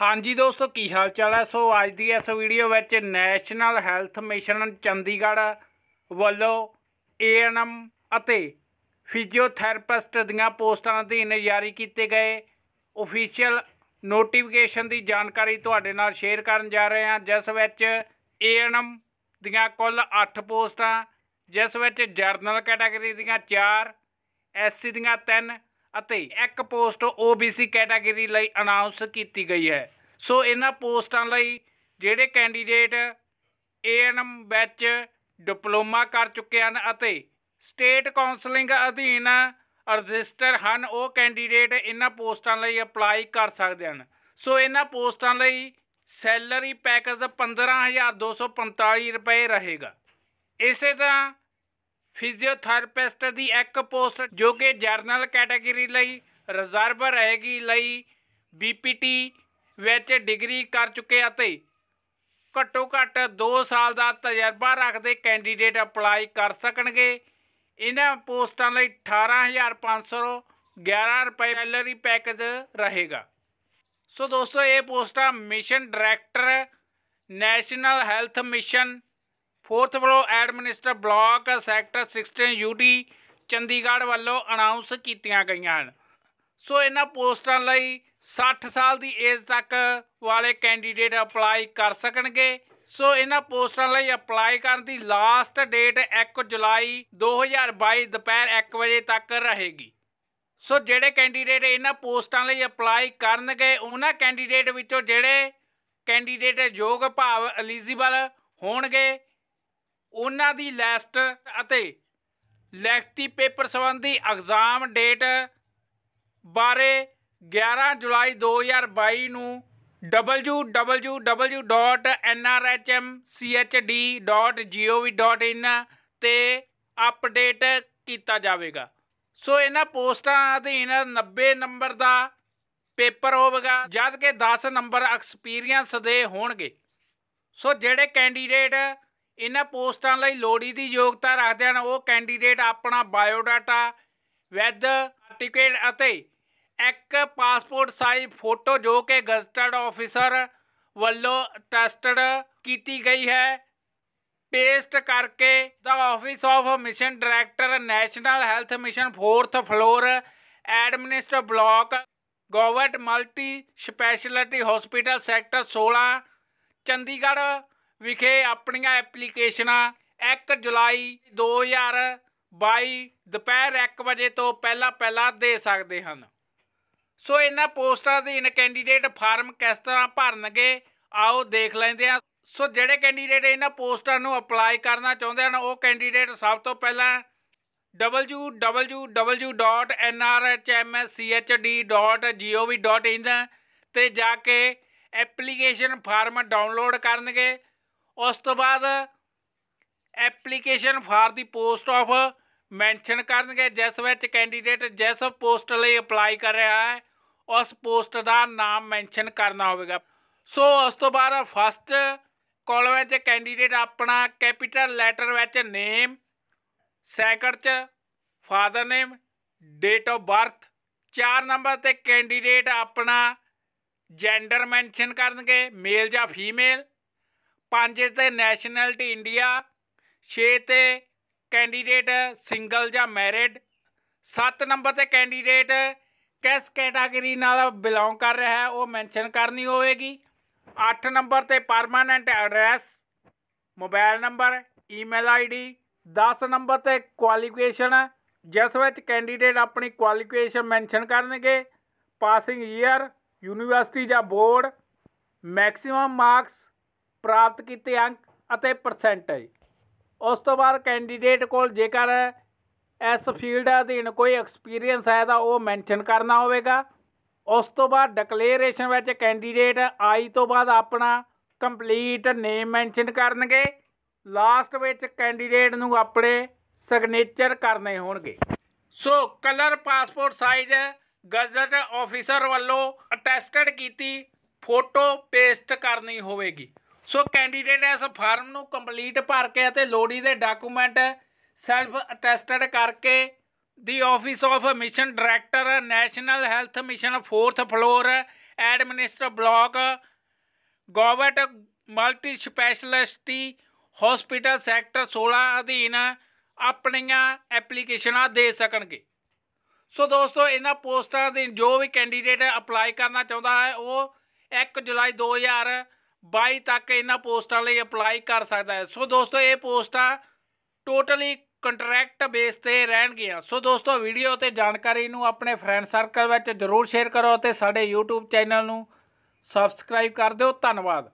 ਹਾਂਜੀ ਦੋਸਤੋ, ਕੀ ਹਾਲ ਚਾਲ ਹੈ? ਸੋ ਅੱਜ ਦੀ ਇਸ ਵੀਡੀਓ ਵਿੱਚ ਨੈਸ਼ਨਲ ਹੈਲਥ ਮਿਸ਼ਨ ਚੰਡੀਗੜ੍ਹ ਵੱਲੋਂ ਏਐਨਐਮ ਅਤੇ ਫਿਜ਼ੀਓਥੈਰੇਪਿਸਟ ਦੀਆਂ ਪੋਸਟਾਂ ਅਧੀਨ ਜਾਰੀ ਕੀਤੇ ਗਏ। ਅਫੀਸ਼ੀਅਲ ਨੋਟੀਫਿਕੇਸ਼ਨ ਦੀ ਜਾਣਕਾਰੀ ਤੁਹਾਡੇ ਨਾਲ ਸ਼ੇਅਰ ਕਰਨ ਜਾ ਰਹੇ ਹਾਂ, ਜਿਸ ਵਿੱਚ ਏਐਨਐਮ ਦੀਆਂ ਕੁੱਲ 8 ਪੋਸਟਾਂ, ਜਿਸ ਵਿੱਚ ਜਰਨਲ ਕੈਟਾਗਰੀ ਦੀਆਂ 4 ਐਸਸੀ ਦੀਆਂ 3 ਅਤੇ ਇੱਕ ਪੋਸਟ OBC ਕੈਟਾਗਰੀ ਲਈ ਅਨਾਉਂਸ ਕੀਤੀ ਗਈ ਹੈ। ਸੋ ਇਹਨਾਂ ਪੋਸਟਾਂ ਲਈ ਜਿਹੜੇ ਕੈਂਡੀਡੇਟ ਏਐਨਐਮ ਵਿੱਚ ਡਿਪਲੋਮਾ ਕਰ ਚੁੱਕੇ ਹਨ ਅਤੇ ਸਟੇਟ ਕਾਉਂਸਲਿੰਗ ਅਧੀਨ ਰਜਿਸਟਰ ਹਨ, ਉਹ ਕੈਂਡੀਡੇਟ ਇਹਨਾਂ ਪੋਸਟਾਂ ਲਈ ਅਪਲਾਈ ਕਰ ਸਕਦੇ ਹਨ। ਸੋ ਇਹਨਾਂ ਪੋਸਟਾਂ ਲਈ ਸੈਲਰੀ ਪੈਕੇਜ 15245 ਰੁਪਏ ਰਹੇਗਾ। ਇਸੇ ਤਰ੍ਹਾਂ ਫਿਜ਼ੀਓਥੈਰੇਪਿਸਟ ਦੀ ਇੱਕ ਪੋਸਟ ਜੋ ਕਿ ਜਰਨਲ ਕੈਟਾਗਰੀ ਲਈ ਰਿਜ਼ਰਵ ਰਹੇਗੀ ਲਈ ਬੀਪੀਟੀ ਵਿੱਚ ਡਿਗਰੀ ਕਰ ਚੁੱਕੇ ਅਤੇ ਘੱਟੋ ਘੱਟ 2 ਸਾਲ ਦਾ ਤਜਰਬਾ ਰੱਖਦੇ ਕੈਂਡੀਡੇਟ ਅਪਲਾਈ ਕਰ ਸਕਣਗੇ। ਇਹਨਾਂ ਪੋਸਟਾਂ ਲਈ 18511 ਰੁਪਏ ਸੈਲਰੀ ਪੈਕੇਜ ਰਹੇਗਾ। ਸੋ ਦੋਸਤੋ, ਇਹ ਪੋਸਟਾਂ mission director, national health mission fourth floor administer block sector 16 UT Chandigarh ਵੱਲੋਂ ਅਨਾਉਂਸ ਕੀਤੀਆਂ ਗਈਆਂ ਹਨ। ਸੋ ਇਹਨਾਂ ਪੋਸਟਾਂ ਲਈ 60 ਸਾਲ ਦੀ ਏਜ ਤੱਕ ਵਾਲੇ ਕੈਂਡੀਡੇਟ ਅਪਲਾਈ ਕਰ ਸਕਣਗੇ। ਸੋ ਇਹਨਾਂ ਪੋਸਟਾਂ ਲਈ ਅਪਲਾਈ ਕਰਨ ਦੀ ਲਾਸਟ ਡੇਟ 1 ਜੁਲਾਈ 2022 ਦੁਪਹਿਰ 1 ਵਜੇ ਤੱਕ ਰਹੇਗੀ। ਸੋ ਜਿਹੜੇ ਕੈਂਡੀਡੇਟ ਇਹਨਾਂ ਪੋਸਟਾਂ ਲਈ ਅਪਲਾਈ ਕਰਨਗੇ, ਉਹਨਾਂ ਕੈਂਡੀਡੇਟ ਵਿੱਚੋਂ ਜਿਹੜੇ ਕੈਂਡੀਡੇਟ ਯੋਗ ਭਾਵ ਐਲੀਜੀਬਲ ਹੋਣਗੇ ਉਹਨਾਂ ਦੀ ਲਿਸਟ ਅਤੇ ਲਿਖਤੀ ਪੇਪਰ ਸੰਬੰਧੀ ਐਗਜ਼ਾਮ ਡੇਟ ਬਾਰੇ 11 ਜੁਲਾਈ 2022 ਨੂੰ www.nrhmchd.gov.in ਤੇ ਅਪਡੇਟ ਕੀਤਾ ਜਾਵੇਗਾ। ਸੋ ਇਹਨਾਂ ਪੋਸਟਾਂ ਅਧੀਨ 90 ਨੰਬਰ ਦਾ ਪੇਪਰ ਹੋਵੇਗਾ, ਜਦ ਕਿ 10 ਨੰਬਰ ਐਕਸਪੀਰੀਅੰਸ ਦੇ ਹੋਣਗੇ। ਸੋ ਜਿਹੜੇ ਕੈਂਡੀਡੇਟ ਇਹਨਾਂ ਪੋਸਟਾਂ ਲਈ ਲੋੜੀ ਦੀ ਯੋਗਤਾ ਰੱਖਦੇ ਹਨ ਉਹ ਕੈਂਡੀਡੇਟ ਆਪਣਾ ਬਾਇਓਡਾਟਾ ਵੈਦ ਸਰਟੀਫਿਕੇਟ ਅਤੇ ਇੱਕ ਪਾਸਪੋਰਟ ਸਾਈਜ਼ ਫੋਟੋ ਜੋ ਕਿ ਗਜ਼ਟਡ ਆਫੀਸਰ ਵੱਲੋਂ ਟੈਸਟਡ ਕੀਤੀ ਗਈ ਹੈ। ਪੇਸਟ ਕਰਕੇ ਦਾ office of mission director national health mission 4th floor administer block government multi speciality hospital sector 16 Chandigarh ਵਿਖੇ ਆਪਣੀਆਂ ਐਪਲੀਕੇਸ਼ਨਾਂ 1 ਜੁਲਾਈ 2022 ਦੁਪਹਿਰ 1 ਵਜੇ ਤੋਂ ਪਹਿਲਾਂ ਪਹਿਲਾਂ ਦੇ ਸਕਦੇ ਹਨ। ਸੋ ਇਹਨਾਂ ਪੋਸਟਾਂ ਅਧੀਨ ਕੈਂਡੀਡੇਟ ਫਾਰਮ ਕਿਸ ਤਰ੍ਹਾਂ ਭਰਨਗੇ, ਆਓ ਦੇਖ ਲੈਂਦੇ ਹਾਂ। ਸੋ ਜਿਹੜੇ ਕੈਂਡੀਡੇਟ ਇਹਨਾਂ ਪੋਸਟਾਂ ਨੂੰ ਅਪਲਾਈ ਕਰਨਾ ਚਾਹੁੰਦੇ ਹਨ, ਉਹ ਕੈਂਡੀਡੇਟ ਸਭ ਤੋਂ ਪਹਿਲਾਂ www.nrhmschd.gov.in ਤੇ ਜਾ ਕੇ ਐਪਲੀਕੇਸ਼ਨ ਫਾਰਮ ਡਾਊਨਲੋਡ ਕਰਨਗੇ। ਉਸ ਤੋਂ ਬਾਅਦ application for the post of mention ਕਰਨਗੇ, ਜਿਸ ਵਿੱਚ ਕੈਂਡੀਡੇਟ ਜਿਸ ਪੋਸਟ ਲਈ ਅਪਲਾਈ ਕਰ ਰਿਹਾ ਹੈ, ਉਸ ਪੋਸਟ ਦਾ ਨਾਮ ਮੈਂਸ਼ਨ ਕਰਨਾ ਹੋਵੇਗਾ। ਸੋ ਉਸ ਤੋਂ ਬਾਅਦ ਫਸਟ ਕਾਲਮ ਵਿੱਚ ਕੈਂਡੀਡੇਟ ਆਪਣਾ ਕੈਪੀਟਲ ਲੈਟਰ ਵਿੱਚ ਨੇਮ ਸੈਕੰਡ 'ਚ father name date of birth 4 number ਤੇ ਕੈਂਡੀਡੇਟ ਆਪਣਾ ਜੈਂਡਰ ਮੈਂਸ਼ਨ ਕਰਨਗੇ ਮੇਲ ਜਾਂ ਫੀਮੇਲ ਪੰਜ ਤੇ ਨੈਸ਼ਨੈਲਿਟੀ ਇੰਡੀਆ 6 ਤੇ ਕੈਂਡੀਡੇਟ ਸਿੰਗਲ ਜਾਂ ਮੈਰਿਡ 7 ਨੰਬਰ ਤੇ ਕੈਂਡੀਡੇਟ ਕਿਸ ਕੈਟਾਗਰੀ ਨਾਲ ਬਿਲੋਂਗ ਕਰ ਰਿਹਾ ਹੈ ਉਹ ਮੈਂਸ਼ਨ ਕਰਨੀ ਹੋਵੇਗੀ। 8 ਨੰਬਰ ਤੇ permanent address mobile number email ID 10 number ਤੇ ਕੁਆਲੀਫਿਕੇਸ਼ਨ ਜਿਸ ਵਿੱਚ ਕੈਂਡੀਡੇਟ ਆਪਣੀ ਕੁਆਲੀਫਿਕੇਸ਼ਨ ਮੈਂਸ਼ਨ ਕਰਨਗੇ ਪਾਸਿੰਗ ਈਅਰ ਯੂਨੀਵਰਸਿਟੀ ਜਾਂ ਬੋਰਡ ਮੈਕਸਿਮਮ ਮਾਰਕਸ ਪ੍ਰਾਪਤ ਕੀਤੇ ਅੰਕ ਅਤੇ ਪਰਸੈਂਟੇਜ ਉਸ ਤੋਂ ਬਾਅਦ ਕੈਂਡੀਡੇਟ ਕੋਲ ਜੇਕਰ ਇਸ ਫੀਲਡ ਅਧੀਨ ਕੋਈ ਐਕਸਪੀਰੀਅੰਸ ਹੈ ਤਾਂ ਉਹ ਮੈਂਸ਼ਨ ਕਰਨਾ ਹੋਵੇਗਾ। ਉਸ ਤੋਂ ਬਾਅਦ ਡਿਕਲੇਰੇਸ਼ਨ ਵਿੱਚ ਕੈਂਡੀਡੇਟ ਆਈ ਤੋਂ ਬਾਅਦ ਆਪਣਾ ਕੰਪਲੀਟ ਨੇਮ ਮੈਂਸ਼ਨ ਕਰਨਗੇ। ਲਾਸਟ ਵਿੱਚ ਕੈਂਡੀਡੇਟ ਨੂੰ ਆਪਣੇ ਸਿਗਨੇਚਰ ਕਰਨੇ ਹੋਣਗੇ। So colour passport size gazetted officer ਵੱਲੋਂ ਅਟੈਸਟਡ ਕੀਤੀ ਫੋਟੋ ਪੇਸਟ ਕਰਨੀ ਹੋਵੇਗੀ। ਸੋ ਕੈਂਡੀਡੇਟ ਇਸ ਫਾਰਮ ਨੂੰ ਕੰਪਲੀਟ ਭਰ ਕੇ ਅਤੇ ਲੋੜੀ ਦੇ ਡਾਕੂਮੈਂਟ ਸੈਲਫ ਅਟੈਸਟਡ ਕਰਕੇ ਦੀ office of mission director, national health mission 4th floor administer block, government multi speciality hospital sector 16 ਅਧੀਨ ਆਪਣੀਆਂ ਐਪਲੀਕੇਸ਼ਨਾਂ ਦੇ ਸਕਣਗੇ। ਸੋ ਦੋਸਤੋ, ਇਹਨਾਂ ਪੋਸਟਾਂ ਦੇ ਜੋ ਵੀ ਕੈਂਡੀਡੇਟ ਅਪਲਾਈ ਕਰਨਾ ਚਾਹੁੰਦਾ ਹੈ, ਉਹ 1 ਜੁਲਾਈ 2022 ਤੱਕ ਇਹਨਾਂ ਪੋਸਟਾਂ ਲਈ ਅਪਲਾਈ ਕਰ ਸਕਦਾ ਹੈ। ਸੋ ਦੋਸਤੋ, ਇਹ ਪੋਸਟਾਂ ਟੋਟਲੀ ਕੰਟਰੈਕਟ ਬੇਸ ਤੇ ਰਹਿਣਗੀਆਂ। ਸੋ ਦੋਸਤੋ ਵੀਡੀਓ ਤੇ ਜਾਣਕਾਰੀ ਨੂੰ ਆਪਣੇ ਫਰੈਂਡ ਸਰਕਲ ਵਿੱਚ ਜਰੂਰ ਸ਼ੇਅਰ ਕਰੋ ਅਤੇ ਸਾਡੇ YouTube ਚੈਨਲ ਨੂੰ ਸਬਸਕ੍ਰਾਈਬ ਕਰ ਦਿਓ। ਧੰਨਵਾਦ।